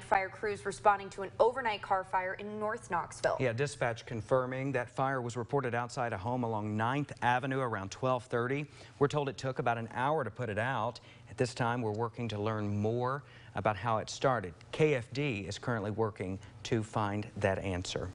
Fire crews responding to an overnight car fire in North Knoxville. Yeah, dispatch confirming that fire was reported outside a home along 9th Avenue around 1230. We're told it took about an hour to put it out. At this time, we're working to learn more about how it started. KFD is currently working to find that answer.